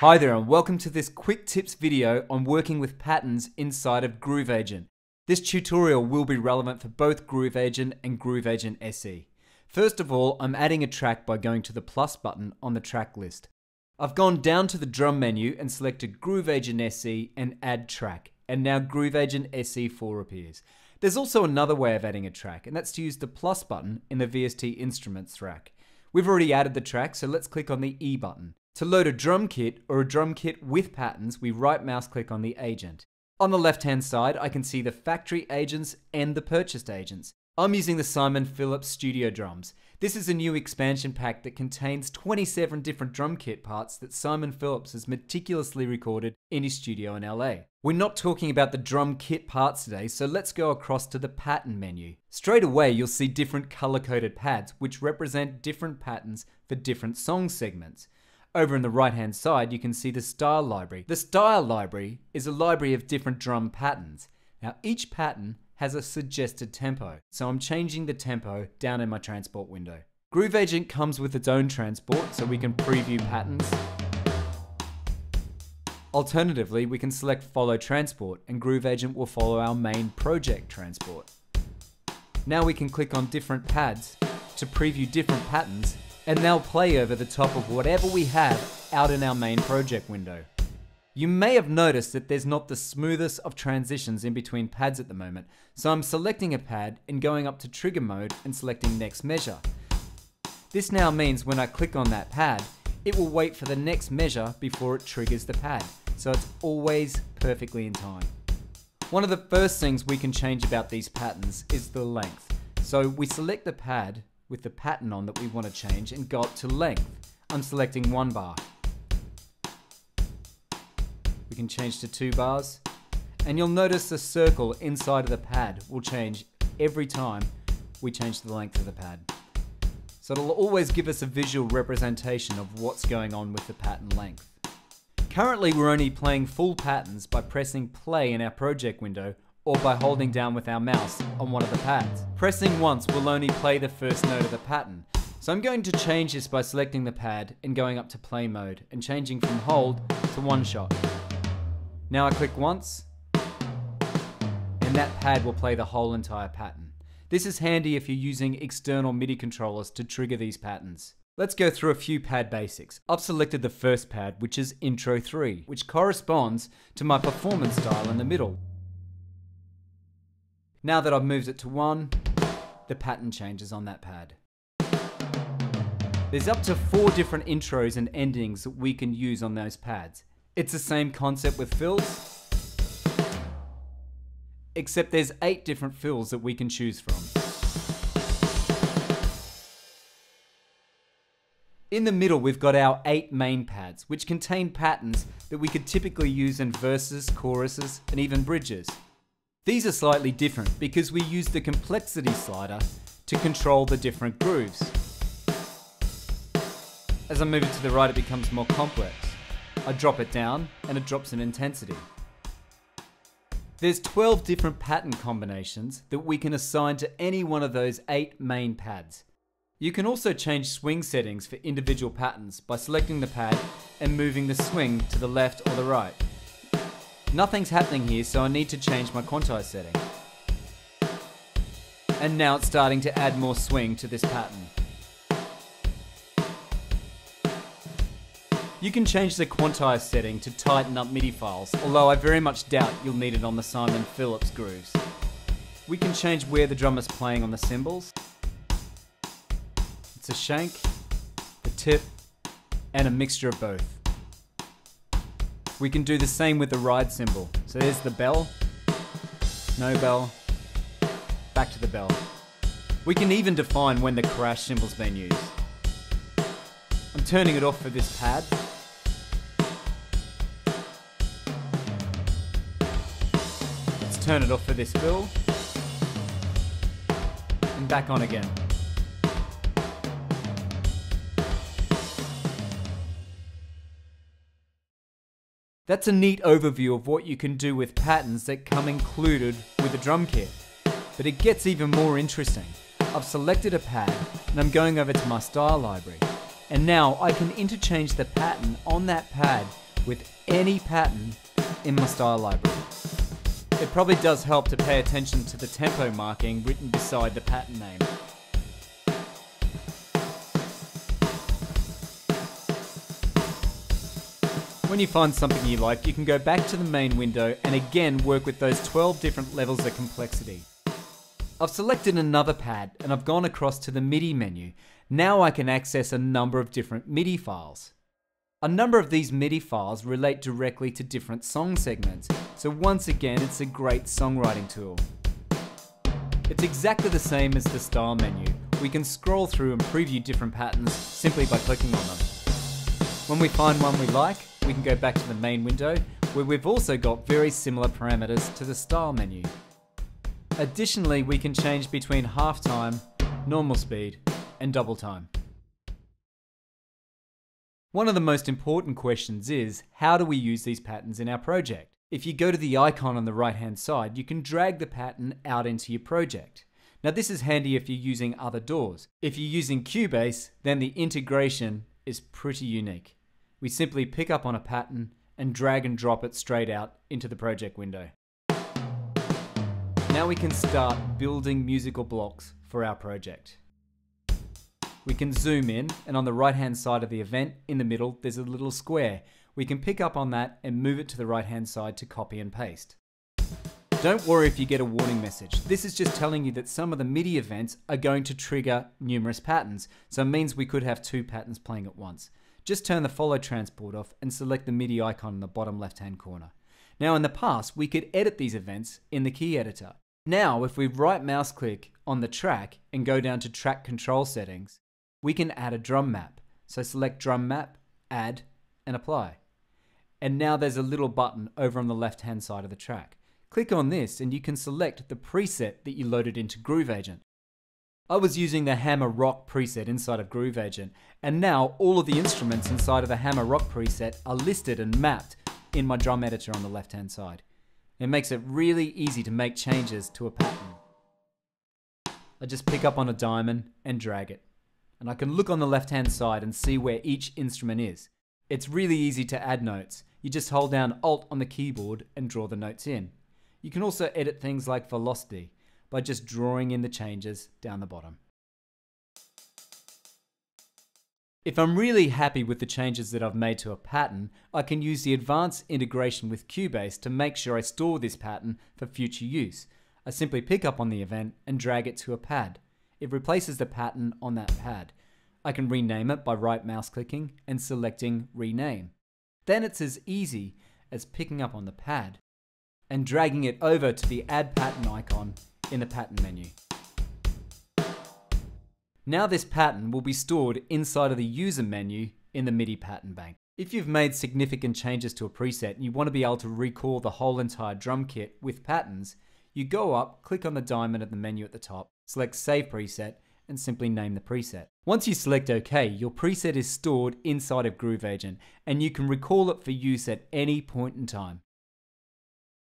Hi there and welcome to this quick tips video on working with patterns inside of Groove Agent. This tutorial will be relevant for both Groove Agent and Groove Agent SE. First of all, I'm adding a track by going to the plus button on the track list. I've gone down to the drum menu and selected Groove Agent SE and add track, and now Groove Agent SE4 appears. There's also another way of adding a track, and that's to use the plus button in the VST Instruments rack. We've already added the track, so let's click on the E button. To load a drum kit or a drum kit with patterns, we right mouse click on the agent. On the left hand side, I can see the factory agents and the purchased agents. I'm using the Simon Phillips Studio Drums. This is a new expansion pack that contains 27 different drum kit parts that Simon Phillips has meticulously recorded in his studio in LA. We're not talking about the drum kit parts today, so let's go across to the pattern menu. Straight away, you'll see different color coded pads which represent different patterns for different song segments. Over in the right hand side, you can see the style library. The style library is a library of different drum patterns. Now, each pattern has a suggested tempo, so I'm changing the tempo down in my transport window. Groove Agent comes with its own transport, so we can preview patterns. Alternatively, we can select Follow Transport, and Groove Agent will follow our main project transport. Now we can click on different pads to preview different patterns and they'll play over the top of whatever we have out in our main project window. You may have noticed that there's not the smoothest of transitions in between pads at the moment, so I'm selecting a pad and going up to trigger mode and selecting next measure. This now means when I click on that pad, it will wait for the next measure before it triggers the pad, so it's always perfectly in time. One of the first things we can change about these patterns is the length. So we select the pad with the pattern on that we want to change and go up to length. I'm selecting one bar. We can change to two bars. And you'll notice the circle inside of the pad will change every time we change the length of the pad. So it'll always give us a visual representation of what's going on with the pattern length. Currently we're only playing full patterns by pressing play in our project window or by holding down with our mouse on one of the pads. Pressing once will only play the first note of the pattern. So I'm going to change this by selecting the pad and going up to play mode and changing from hold to one shot. Now I click once and that pad will play the whole entire pattern. This is handy if you're using external MIDI controllers to trigger these patterns. Let's go through a few pad basics. I've selected the first pad, which is Intro 3, which corresponds to my performance style in the middle. Now that I've moved it to one, the pattern changes on that pad. There's up to four different intros and endings that we can use on those pads. It's the same concept with fills, except there's eight different fills that we can choose from. In the middle, we've got our eight main pads, which contain patterns that we could typically use in verses, choruses, and even bridges. These are slightly different because we use the complexity slider to control the different grooves. As I move it to the right it becomes more complex. I drop it down and it drops in intensity. There's 12 different pattern combinations that we can assign to any one of those 8 main pads. You can also change swing settings for individual patterns by selecting the pad and moving the swing to the left or the right. Nothing's happening here, so I need to change my quantize setting. And now it's starting to add more swing to this pattern. You can change the quantize setting to tighten up MIDI files, although I very much doubt you'll need it on the Simon Phillips grooves. We can change where the drummer's playing on the cymbals. It's a shank, a tip, and a mixture of both. We can do the same with the ride cymbal. So there's the bell, no bell, back to the bell. We can even define when the crash cymbal's been used. I'm turning it off for this pad. Let's turn it off for this fill. And back on again. That's a neat overview of what you can do with patterns that come included with a drum kit. But it gets even more interesting. I've selected a pad and I'm going over to my style library. And now I can interchange the pattern on that pad with any pattern in my style library. It probably does help to pay attention to the tempo marking written beside the pattern name. When you find something you like, you can go back to the main window and again work with those 12 different levels of complexity. I've selected another pad and I've gone across to the MIDI menu. Now I can access a number of different MIDI files. A number of these MIDI files relate directly to different song segments, so once again it's a great songwriting tool. It's exactly the same as the style menu. We can scroll through and preview different patterns simply by clicking on them. When we find one we like, we can go back to the main window where we've also got very similar parameters to the style menu. Additionally, we can change between half time, normal speed, and double time. One of the most important questions is, how do we use these patterns in our project? If you go to the icon on the right hand side, you can drag the pattern out into your project. Now this is handy if you're using other DAWs. If you're using Cubase, then the integration is pretty unique we simply pick up on a pattern and drag and drop it straight out into the project window. Now we can start building musical blocks for our project. We can zoom in and on the right hand side of the event in the middle there's a little square. We can pick up on that and move it to the right hand side to copy and paste. Don't worry if you get a warning message. This is just telling you that some of the MIDI events are going to trigger numerous patterns. So it means we could have two patterns playing at once. Just turn the follow transport off and select the MIDI icon in the bottom left hand corner. Now in the past, we could edit these events in the key editor. Now, if we right mouse click on the track and go down to track control settings, we can add a drum map. So select drum map, add, and apply. And now there's a little button over on the left hand side of the track. Click on this and you can select the preset that you loaded into Groove Agent. I was using the Hammer Rock preset inside of Groove Agent, and now all of the instruments inside of the Hammer Rock preset are listed and mapped in my drum editor on the left hand side. It makes it really easy to make changes to a pattern. I just pick up on a diamond and drag it. And I can look on the left hand side and see where each instrument is. It's really easy to add notes. You just hold down Alt on the keyboard and draw the notes in. You can also edit things like velocity by just drawing in the changes down the bottom. If I'm really happy with the changes that I've made to a pattern, I can use the advanced integration with Cubase to make sure I store this pattern for future use. I simply pick up on the event and drag it to a pad. It replaces the pattern on that pad. I can rename it by right mouse clicking and selecting rename. Then it's as easy as picking up on the pad and dragging it over to the add pattern icon in the pattern menu. Now this pattern will be stored inside of the user menu in the MIDI pattern bank. If you've made significant changes to a preset and you want to be able to recall the whole entire drum kit with patterns, you go up, click on the diamond at the menu at the top, select Save Preset, and simply name the preset. Once you select OK, your preset is stored inside of Groove Agent, and you can recall it for use at any point in time.